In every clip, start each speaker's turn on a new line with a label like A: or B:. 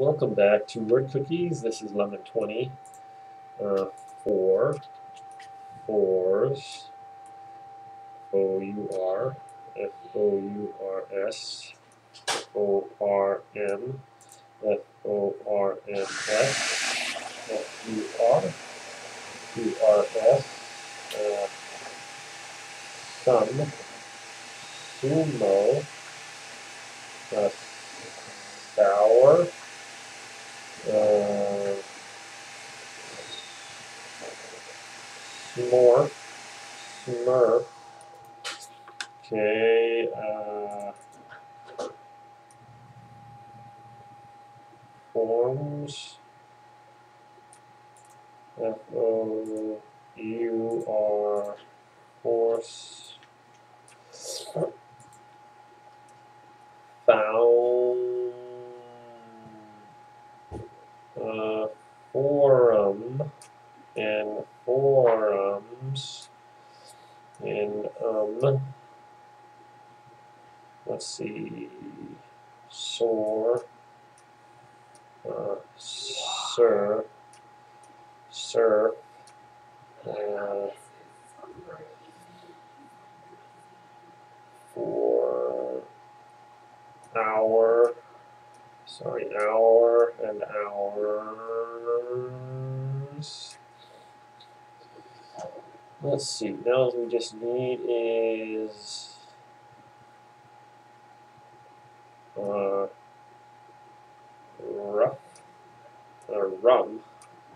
A: Welcome back to Word Cookies. This is Lemon 20. Uh, four, fours, O-U-R, F-O-U-R-S, O-R-M, F-O-R-M-S, F-U-R, U-R-S, uh, sun, sumo, uh, sour, smorf, smurf, okay, uh, forms, F O U R, force, found, uh, forum, and forums, and, um, let's see, sore, uh, sir, sir, uh, for hour, sorry, hour and Let's see, now what we just need is uh, rough, uh, rum,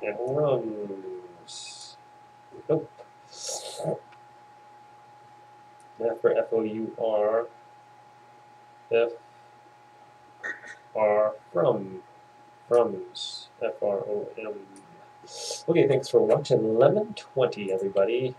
A: and rums. Nope. F for F O U R. F R from frums F R O M. Okay, thanks for watching Lemon Twenty, everybody.